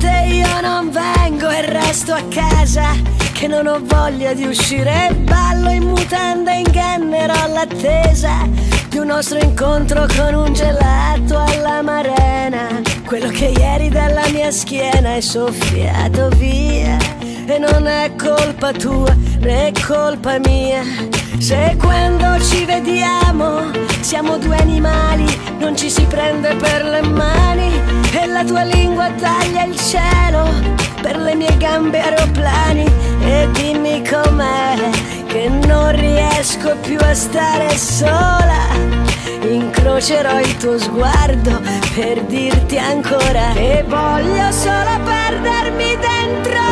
se io non vengo e resto a casa che non ho voglia di uscire. Ballo in mutanda in cannerò all'attesa di un nostro incontro con un gelato alla marena. Quello che ieri dalla mia schiena è soffiato via e non è colpa tua né colpa mia. Se quando ci vediamo siamo due animali non ci si prende per le mani e la tua lingua taglia il cielo per le mie gambe aeroplani. E dimmi com'è che non riesco più a stare sola. Incrocerò il tuo sguardo per dirti ancora che voglio solo perdermi dentro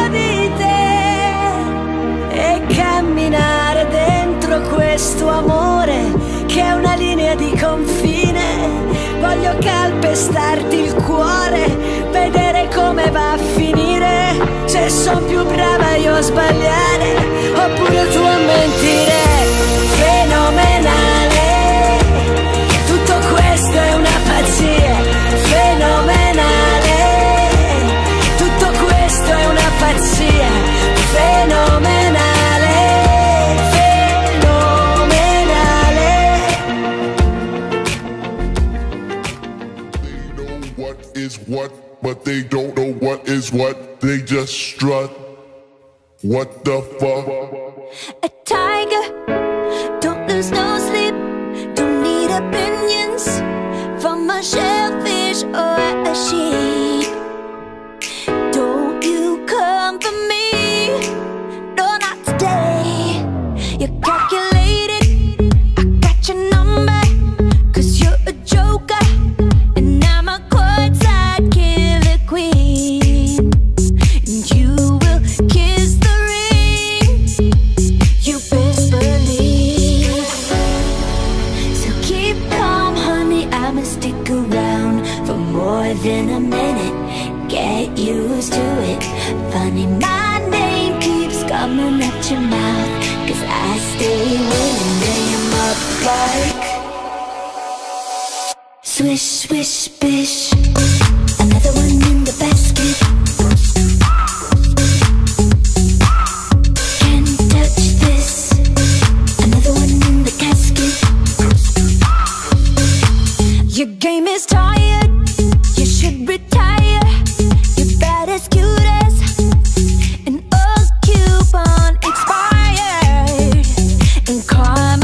calpestarti il cuore, vedere come va a finire. Se sono più brava io a sbagliare, oppure tu a mentire. Is what, but they don't know what is what. They just strut. What the fuck? A tiger, don't lose no sleep. Don't need opinions from a shellfish or a sheep. Don't you come for me, no, not today. You're calculated, than a minute. Get used to it. Funny, my name keeps coming at your mouth. Cause I stay winning. Name up like. Swish, swish, bish. Another one in the basket. Your game is tired. You should retire. You're bad as cute as an old coupon expired. And karma's